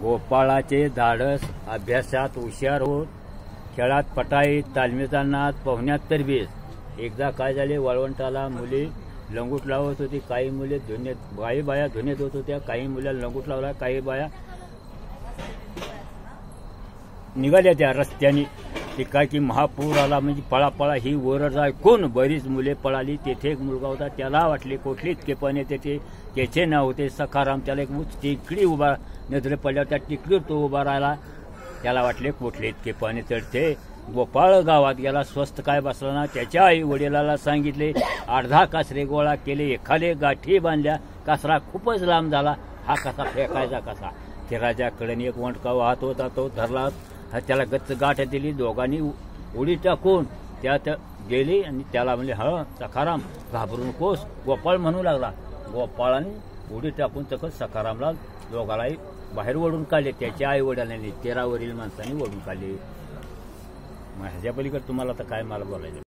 गोपाळाचे धाडस अभ्यासात हुशार होत खेळात पटाईत तालमीचा नाद पोहण्यात तरबेज एकदा काय झाले वळवंटाला मुली लंगूट लावत होती काही मुले धुन्यात काही बाया धुनेत होत होत्या काही मुल्या लंगूट लावला काही बाया निघाल्या त्या रस्त्याने. ते काय की महापूर आला म्हणजे पळापळा ही ओरड कोण? बरीच मुले पळाली. तेथे एक मुलगा होता. त्याला वाटले कोठले इतके पण त्याचे नाव होते सखाराम. त्याला एक उंच टिकडी उभा नजरे पडल्यावर त्या टिकडीवर तो उभा राहिला. त्याला वाटले कुठले इतके पाणी चढते. गोपाळ गावात गेला. स्वस्त काय बसला ना? त्याच्या आई वडिलाला सांगितले अर्धा कासरे गोळा केले. एखादे गाठी बांधल्या. कासरा खूपच लांब झाला. हा कसा फेकायचा कसा? ते राजाकडे एक वंटका वाहत होता. तो धरला. हा त्याला गच्च गाठ दिली दोघांनी उडी टाकून त्यात गेली आणि त्याला म्हणले ह सखाराम घाबरू नकोस गोपाळ म्हणू लागला. गोपाळाने उडी टाकून तक सखारामला दोघालाही बाहेर ओढून काढले. त्याच्या आई वडिलांनी तेरावरील माणसांनी ओढून काढले. ह्याच्या पलीकडे तुम्हाला आता काय मला बोलायचं?